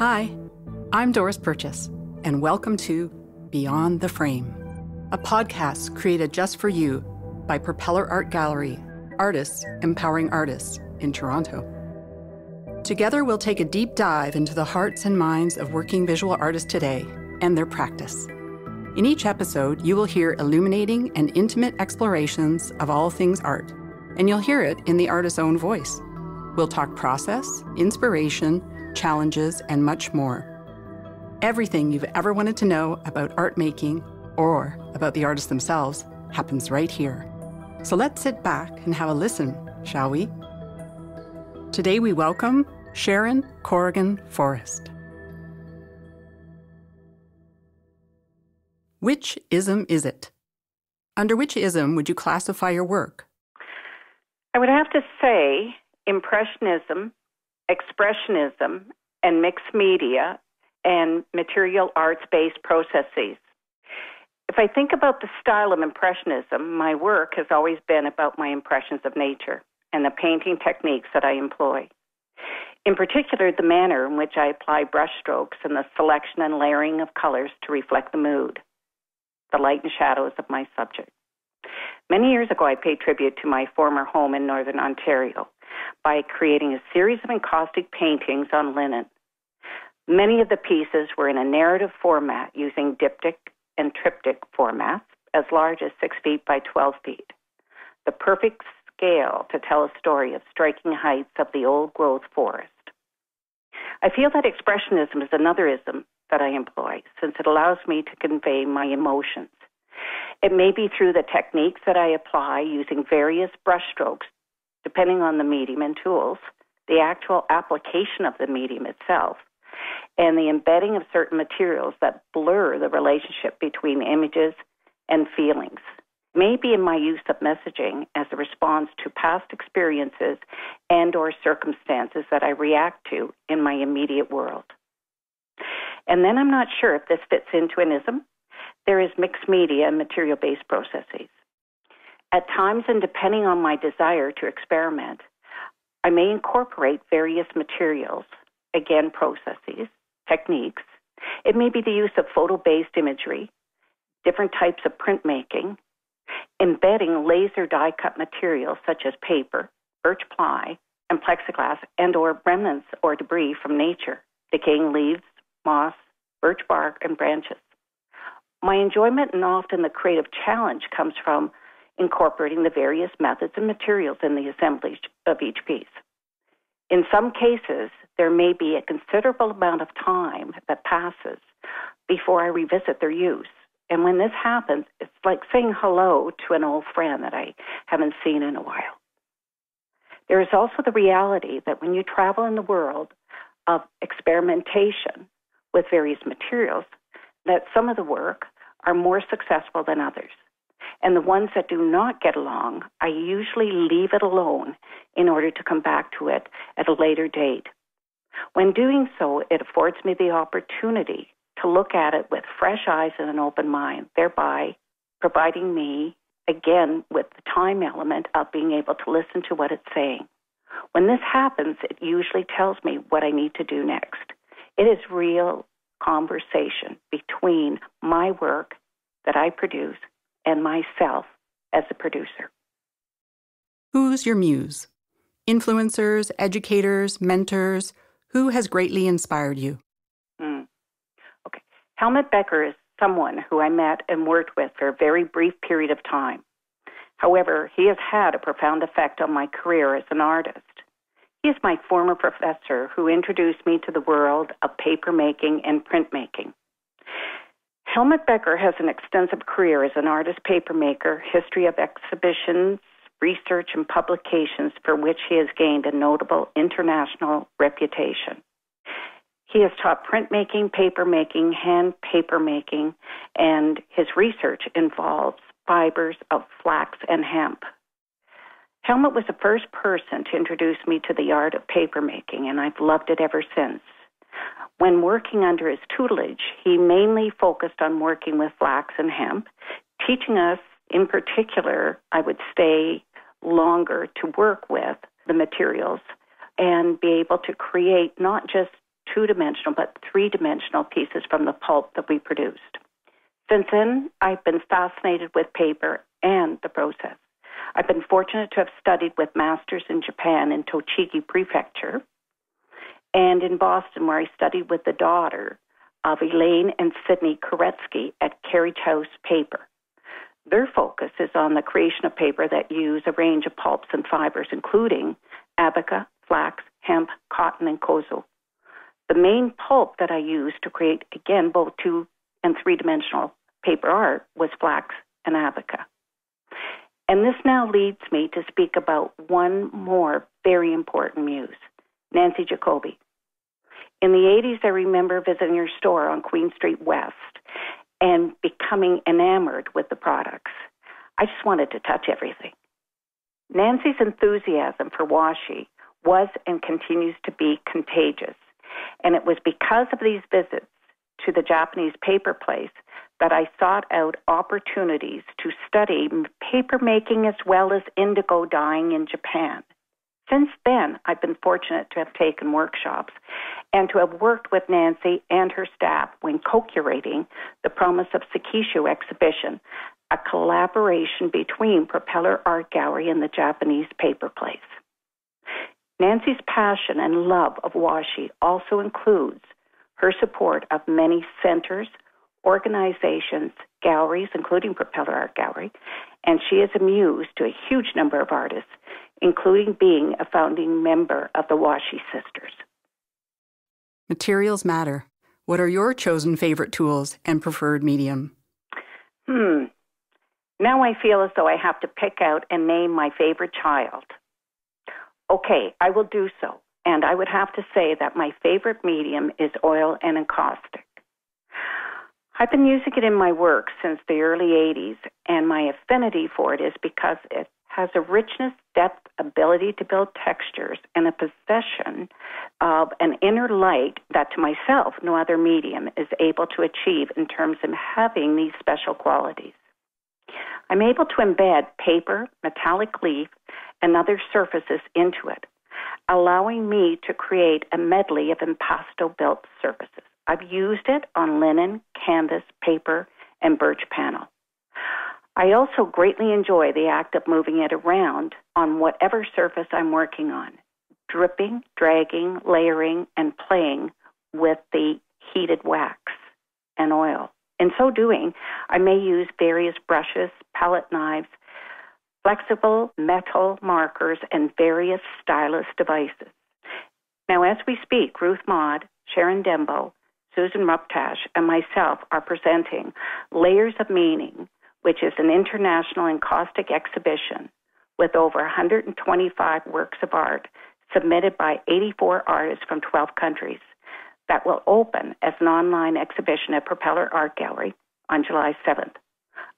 Hi, I'm Doris Purchase, and welcome to Beyond the Frame, a podcast created just for you by Propeller Art Gallery, artists empowering artists in Toronto. Together, we'll take a deep dive into the hearts and minds of working visual artists today and their practice. In each episode, you will hear illuminating and intimate explorations of all things art, and you'll hear it in the artist's own voice. We'll talk process, inspiration, challenges, and much more. Everything you've ever wanted to know about art making or about the artists themselves happens right here. So let's sit back and have a listen, shall we? Today we welcome Sharron Corrigan Forrest. Which ism is it? Under which ism would you classify your work? I would have to say Impressionism, Expressionism, and mixed media and material arts based processes. If I think about the style of Impressionism, my work has always been about my impressions of nature and the painting techniques that I employ. In particular, the manner in which I apply brushstrokes and the selection and layering of colors to reflect the mood, the light and shadows of my subject. Many years ago, I paid tribute to my former home in Northern Ontario by creating a series of encaustic paintings on linen. Many of the pieces were in a narrative format using diptych and triptych formats as large as 6 feet by 12 feet. The perfect scale to tell a story of striking heights of the old growth forest. I feel that expressionism is another ism that I employ since it allows me to convey my emotions. It may be through the techniques that I apply using various brushstrokes depending on the medium and tools, the actual application of the medium itself, and the embedding of certain materials that blur the relationship between images and feelings. Maybe in my use of messaging as a response to past experiences and or circumstances that I react to in my immediate world. And then I'm not sure if this fits into an ism. There is mixed media and material based processes. At times, and depending on my desire to experiment, I may incorporate various materials, again, processes, techniques. It may be the use of photo based imagery, different types of printmaking, embedding laser die cut materials such as paper, birch ply, and plexiglass and or remnants or debris from nature, decaying leaves, moss, birch bark, and branches. My enjoyment and often the creative challenge comes from incorporating the various methods and materials in the assemblage of each piece. In some cases, there may be a considerable amount of time that passes before I revisit their use. And when this happens, it's like saying hello to an old friend that I haven't seen in a while. There is also the reality that when you travel in the world of experimentation with various materials, that some of the work are more successful than others. And the ones that do not get along, I usually leave it alone in order to come back to it at a later date. When doing so, it affords me the opportunity to look at it with fresh eyes and an open mind, thereby providing me, again, with the time element of being able to listen to what it's saying. When this happens, it usually tells me what I need to do next. It is real conversation between my work that I produce and myself as a producer. Who's your muse? Influencers, educators, mentors? Who has greatly inspired you? Mm. Okay. Helmut Becker is someone who I met and worked with for a very brief period of time. However, he has had a profound effect on my career as an artist. He is my former professor who introduced me to the world of papermaking and printmaking. Helmut Becker has an extensive career as an artist papermaker, history of exhibitions, research, and publications for which he has gained a notable international reputation. He has taught printmaking, papermaking, hand papermaking, and his research involves fibers of flax and hemp. Helmut was the first person to introduce me to the art of papermaking, and I've loved it ever since. When working under his tutelage, he mainly focused on working with flax and hemp, teaching us, in particular, I would stay longer to work with the materials and be able to create not just two dimensional but three dimensional pieces from the pulp that we produced. Since then, I've been fascinated with paper and the process. I've been fortunate to have studied with masters in Japan in Tochigi Prefecture and in Boston, where I studied with the daughter of Elaine and Sidney Koretsky at Carriage House Paper. Their focus is on the creation of paper that use a range of pulps and fibers, including abaca, flax, hemp, cotton, and kozo. The main pulp that I used to create, again, both two and three dimensional paper art was flax and abaca. And this now leads me to speak about one more very important muse, Nancy Jacobi. In the 80s, I remember visiting your store on Queen Street West and becoming enamored with the products. I just wanted to touch everything. Nancy's enthusiasm for washi was and continues to be contagious. And it was because of these visits to the Japanese paper place that I sought out opportunities to study paper making as well as indigo dyeing in Japan. Since then, I've been fortunate to have taken workshops and to have worked with Nancy and her staff when co curating the Promise of Sekishu exhibition, a collaboration between Propeller Art Gallery and the Japanese paper place. Nancy's passion and love of washi also includes her support of many centers, organizations, galleries, including Propeller Art Gallery, and she is a muse to a huge number of artists, including being a founding member of the Washi Sisters. Materials matter. What are your chosen favorite tools and preferred medium? Hmm. Now I feel as though I have to pick out and name my favorite child. Okay, I will do so. And I would have to say that my favorite medium is oil and encaustic. I've been using it in my work since the early 80s, and my affinity for it is because it has a richness, depth, ability to build textures, and a possession of an inner light that to myself no other medium is able to achieve in terms of having these special qualities. I'm able to embed paper, metallic leaf, and other surfaces into it, allowing me to create a medley of impasto built surfaces. I've used it on linen, canvas, paper, and birch panel. I also greatly enjoy the act of moving it around on whatever surface I'm working on, dripping, dragging, layering, and playing with the heated wax and oil. In so doing, I may use various brushes, palette knives, flexible metal markers, and various stylus devices. Now, as we speak, Ruth Maud, Sharon Dembo, Susan Ruptash, and myself are presenting Layers of Meaning, which is an international encaustic exhibition with over 125 works of art submitted by 84 artists from 12 countries that will open as an online exhibition at Propeller Art Gallery on July 7th.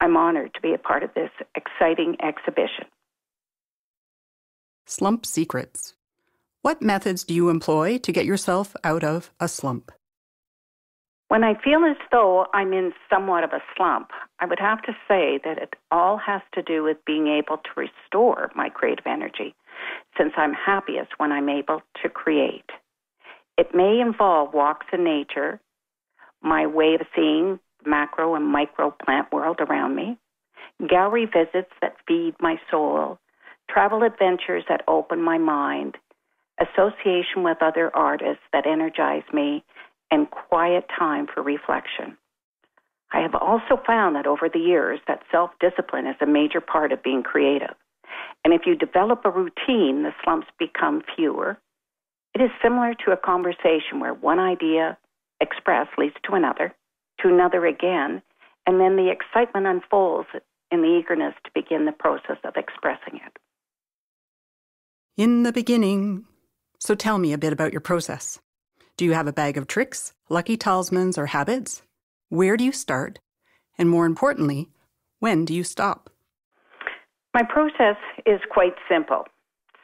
I'm honored to be a part of this exciting exhibition. Slump Secrets. What methods do you employ to get yourself out of a slump? When I feel as though I'm in somewhat of a slump, I would have to say that it all has to do with being able to restore my creative energy, since I'm happiest when I'm able to create. It may involve walks in nature, my way of seeing macro and micro plant world around me, gallery visits that feed my soul, travel adventures that open my mind, association with other artists that energize me, and quiet time for reflection. I have also found that over the years that self-discipline is a major part of being creative. And if you develop a routine, the slumps become fewer. It is similar to a conversation where one idea expressed leads to another, to another again, and then the excitement unfolds in the eagerness to begin the process of expressing it. In the beginning. So tell me a bit about your process. Do you have a bag of tricks, lucky talismans, or habits? Where do you start? And more importantly, when do you stop? My process is quite simple.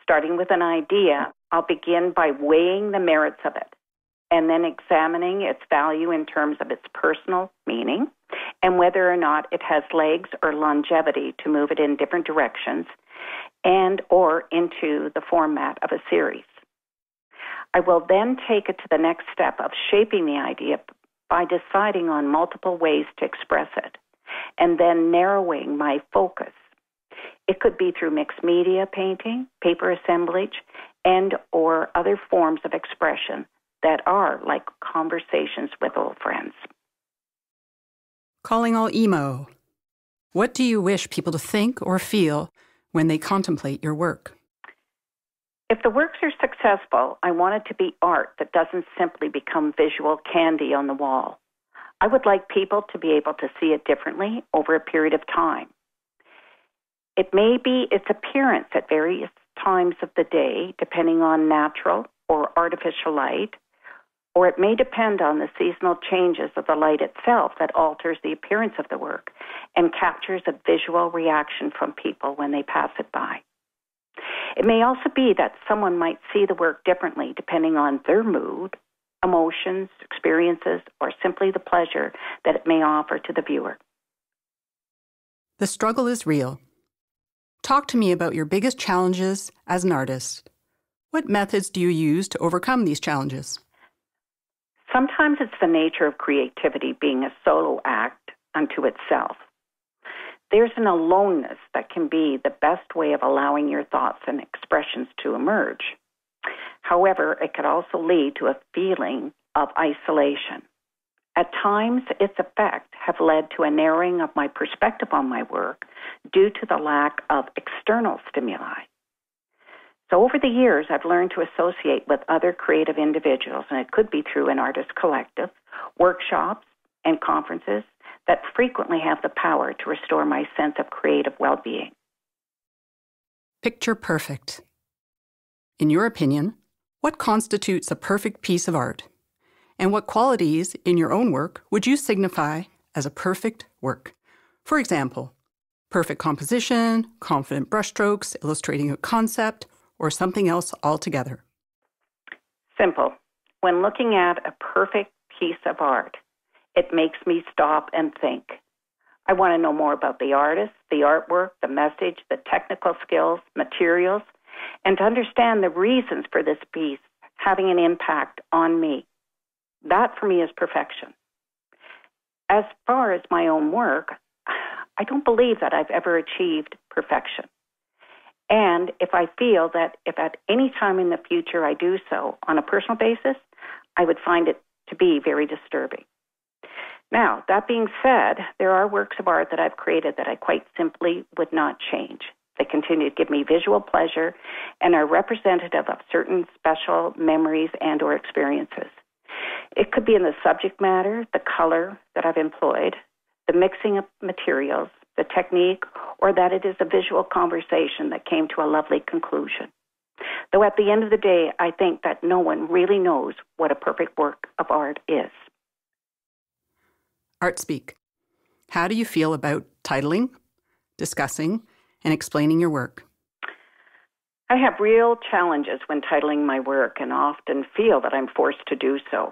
Starting with an idea, I'll begin by weighing the merits of it and then examining its value in terms of its personal meaning and whether or not it has legs or longevity to move it in different directions and or into the format of a series. I will then take it to the next step of shaping the idea by deciding on multiple ways to express it and then narrowing my focus. It could be through mixed media painting, paper assemblage, and or other forms of expression that are like conversations with old friends. Calling all emo. What do you wish people to think or feel when they contemplate your work? If the works are successful, I want it to be art that doesn't simply become visual candy on the wall. I would like people to be able to see it differently over a period of time. It may be its appearance at various times of the day, depending on natural or artificial light, or it may depend on the seasonal changes of the light itself that alters the appearance of the work and captures a visual reaction from people when they pass it by. It may also be that someone might see the work differently depending on their mood, emotions, experiences, or simply the pleasure that it may offer to the viewer. The struggle is real. Talk to me about your biggest challenges as an artist. What methods do you use to overcome these challenges? Sometimes it's the nature of creativity being a solo act unto itself there's an aloneness that can be the best way of allowing your thoughts and expressions to emerge. However, it could also lead to a feeling of isolation. At times, its effects have led to a narrowing of my perspective on my work due to the lack of external stimuli. So, over the years, I've learned to associate with other creative individuals, and it could be through an artist collective, workshops, and conferences, that frequently have the power to restore my sense of creative well being. Picture perfect. In your opinion, what constitutes a perfect piece of art? And what qualities in your own work would you signify as a perfect work? For example, perfect composition, confident brushstrokes illustrating a concept, or something else altogether? Simple. When looking at a perfect piece of art, it makes me stop and think. I want to know more about the artist, the artwork, the message, the technical skills, materials, and to understand the reasons for this piece having an impact on me. That for me is perfection. As far as my own work, I don't believe that I've ever achieved perfection. And if I feel that if at any time in the future I do so on a personal basis, I would find it to be very disturbing. Now, that being said, there are works of art that I've created that I quite simply would not change. They continue to give me visual pleasure and are representative of certain special memories and or experiences. It could be in the subject matter, the color that I've employed, the mixing of materials, the technique, or that it is a visual conversation that came to a lovely conclusion. Though at the end of the day, I think that no one really knows what a perfect work of art is. Art Speak. How do you feel about titling, discussing, and explaining your work? I have real challenges when titling my work and often feel that I'm forced to do so.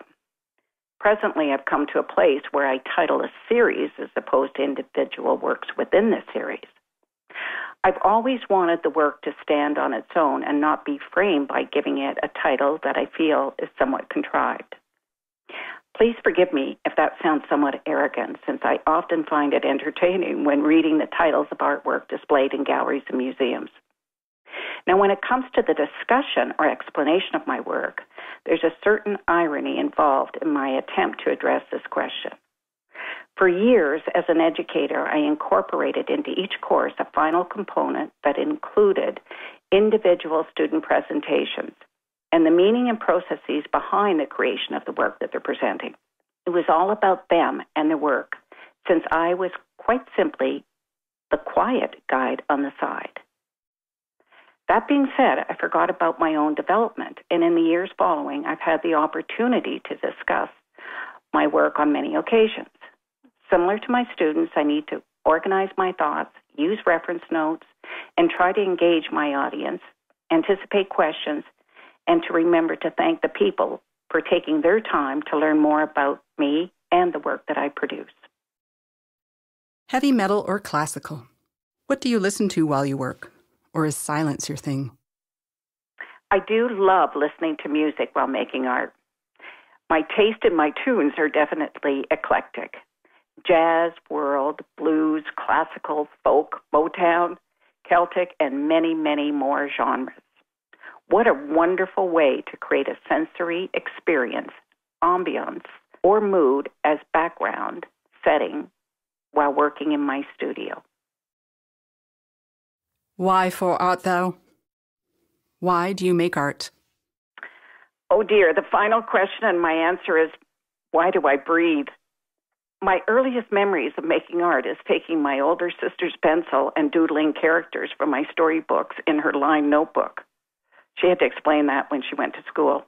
Presently, I've come to a place where I title a series as opposed to individual works within the series. I've always wanted the work to stand on its own and not be framed by giving it a title that I feel is somewhat contrived. Please forgive me if that sounds somewhat arrogant, since I often find it entertaining when reading the titles of artwork displayed in galleries and museums. Now, when it comes to the discussion or explanation of my work, there's a certain irony involved in my attempt to address this question. For years, as an educator, I incorporated into each course a final component that included individual student presentations and the meaning and processes behind the creation of the work that they're presenting. It was all about them and their work, since I was quite simply the quiet guide on the side. That being said, I forgot about my own development, and in the years following, I've had the opportunity to discuss my work on many occasions. Similar to my students, I need to organize my thoughts, use reference notes, and try to engage my audience, anticipate questions, and to remember to thank the people for taking their time to learn more about me and the work that I produce. Heavy metal or classical? What do you listen to while you work? Or is silence your thing? I do love listening to music while making art. My taste in my tunes are definitely eclectic jazz, world, blues, classical, folk, Motown, Celtic, and many, many more genres. What a wonderful way to create a sensory experience, ambiance, or mood as background setting while working in my studio. Why for art, though? Why do you make art? Oh dear, the final question and my answer is why do I breathe? My earliest memories of making art is taking my older sister's pencil and doodling characters from my storybooks in her lined notebook. She had to explain that when she went to school.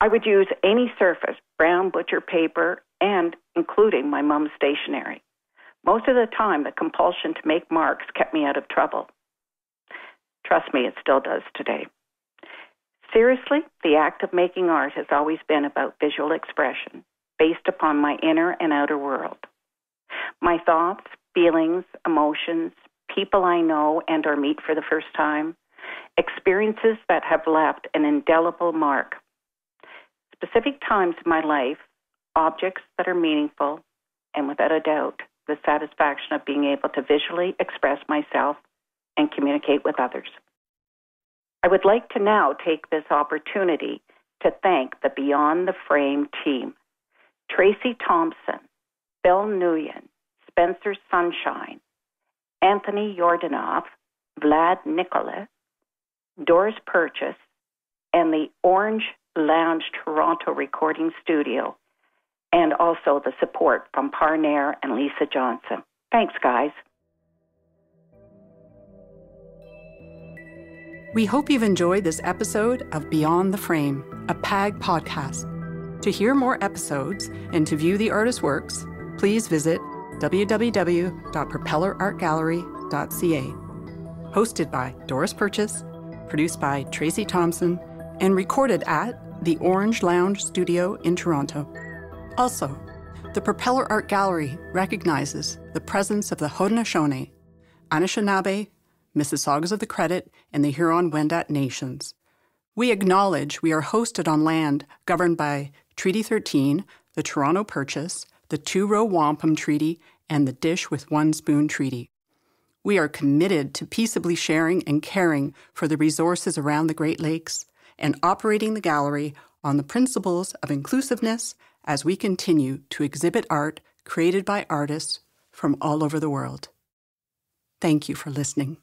I would use any surface, brown butcher paper, and including my mom's stationery. Most of the time, the compulsion to make marks kept me out of trouble. Trust me, it still does today. Seriously, the act of making art has always been about visual expression based upon my inner and outer world. My thoughts, feelings, emotions, people I know and or meet for the first time, experiences that have left an indelible mark. Specific times in my life, objects that are meaningful, and without a doubt, the satisfaction of being able to visually express myself and communicate with others. I would like to now take this opportunity to thank the Beyond the Frame team Tracy Thomson, Phil Nguyen, Spencer Sunshine, Anthony Yordanov, Vlad Nicola, Doris Purchase, and the Orange Lounge Toronto Recording Studio, and also the support from Parnair and Lisa Johnson. Thanks, guys. We hope you've enjoyed this episode of Beyond the Frame, a PAG podcast. To hear more episodes and to view the artist's works, please visit www.propellerartgallery.ca. Hosted by Doris Purchase, produced by Tracy Thomson, and recorded at the Orange Lounge Studio in Toronto. Also, the Propeller Art Gallery recognizes the presence of the Haudenosaunee, Anishinaabe, Mississaugas of the Credit, and the Huron Wendat nations. We acknowledge we are hosted on land governed by Treaty 13, the Toronto Purchase, the Two Row Wampum Treaty, and the Dish with One Spoon Treaty. We are committed to peaceably sharing and caring for the resources around the Great Lakes and operating the gallery on the principles of inclusiveness as we continue to exhibit art created by artists from all over the world. Thank you for listening.